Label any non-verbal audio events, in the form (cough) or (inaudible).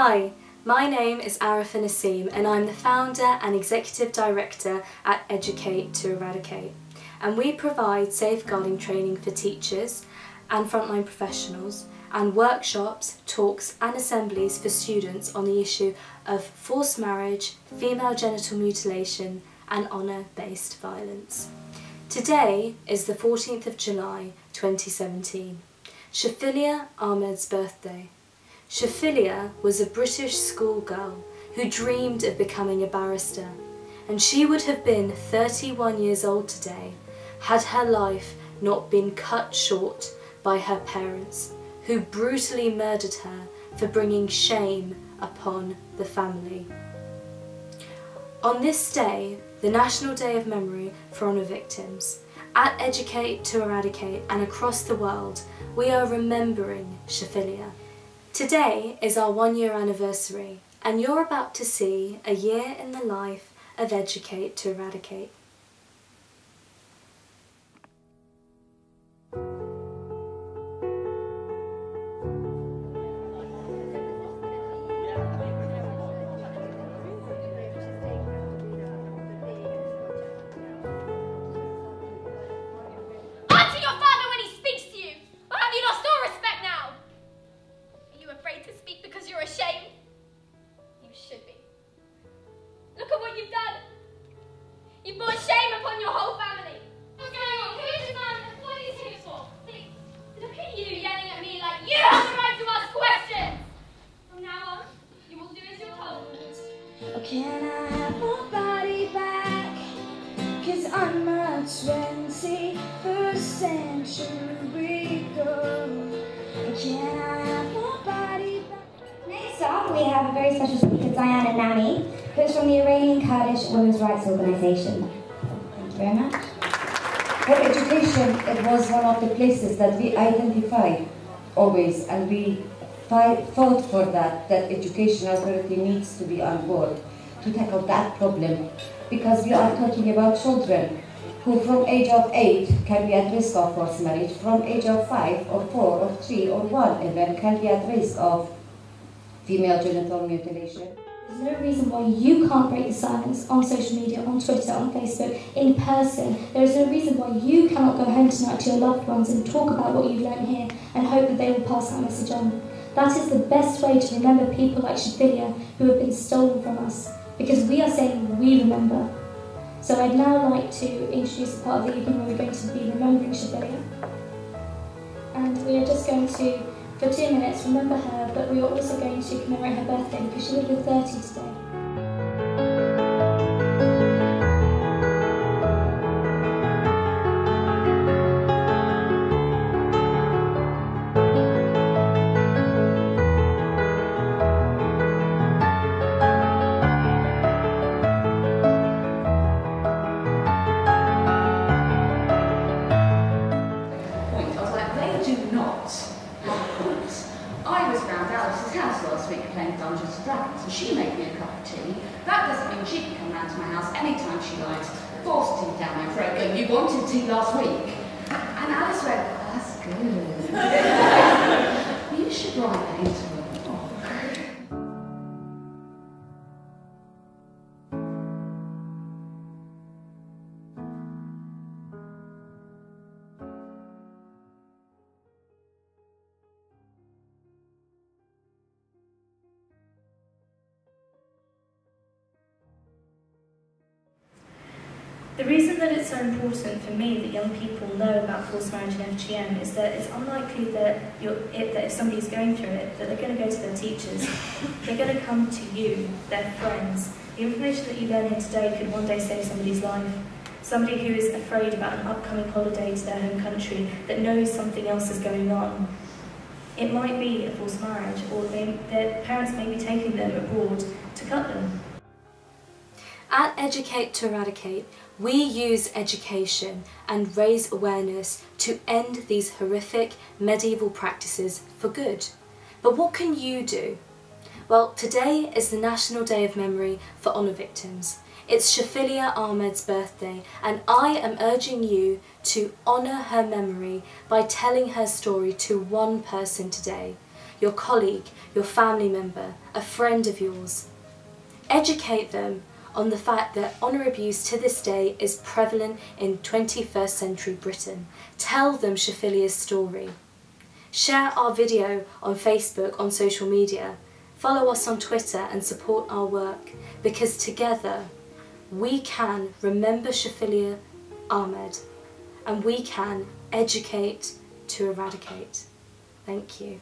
Hi, my name is Arifa Nasim and I'm the founder and executive director at Educate to Eradicate. And we provide safeguarding training for teachers and frontline professionals and workshops, talks and assemblies for students on the issue of forced marriage, female genital mutilation and honour-based violence. Today is the 14th of July 2017, Shafilea Ahmed's birthday. Shafilea was a British schoolgirl who dreamed of becoming a barrister and she would have been 31 years old today had her life not been cut short by her parents who brutally murdered her for bringing shame upon the family. On this day, the National Day of Memory for Honour Victims, at Educate to Eradicate and across the world, we are remembering Shafilea. Today is our one year anniversary and you're about to see a year in the life of Educate to Eradicate. 21st century girl. Can I have my body back? Next up, we have a very special speaker, Diana Nammi, who's from the Iranian Kurdish Women's Rights Organization. Thank you very much. For education, it was one of the places that we identified always, and we fight, fought for that, that education authority needs to be on board to tackle that problem because we are talking about children who from age of 8 can be at risk of forced marriage, from age of 5 or 4 or 3 or 1 even can be at risk of female genital mutilation. There's no reason why you can't break the silence on social media, on Twitter, on Facebook, in person. There is no reason why you cannot go home tonight to your loved ones and talk about what you've learned here and hope that they will pass that message on. That is the best way to remember people like Shafilea who have been stolen from us because we are saying we remember. So I'd now like to introduce a part of the evening where we're going to be remembering Shafilea. And we are just going to, for two minutes, remember her, but we are also going to commemorate her birthday because she would have 30 today. And Dragons, and she made me a cup of tea. That doesn't mean she can come round to my house anytime she likes, force tea down my throat, going, you wanted tea last week. And Alice went, oh, that's good. (laughs) you should write that into The reason that it's so important for me that young people know about forced marriage and FGM is that it's unlikely that, you're, it, that if somebody's going through it, that they're going to go to their teachers. (laughs) they're going to come to you, their friends. The information that you learn here today could one day save somebody's life. Somebody who is afraid about an upcoming holiday to their home country, that knows something else is going on. It might be a forced marriage, or they, their parents may be taking them abroad to cut them. At Educate to Eradicate, we use education and raise awareness to end these horrific medieval practices for good. But what can you do? Well, today is the National Day of Memory for Honour Victims. It's Shafilea Ahmed's birthday and I am urging you to honour her memory by telling her story to one person today. your colleague, your family member, a friend of yours. Educate them on the fact that honour abuse to this day is prevalent in 21st century Britain. Tell them Shafilea's story. Share our video on Facebook, on social media. Follow us on Twitter and support our work because together we can remember Shafilea Ahmed and we can educate to eradicate. Thank you.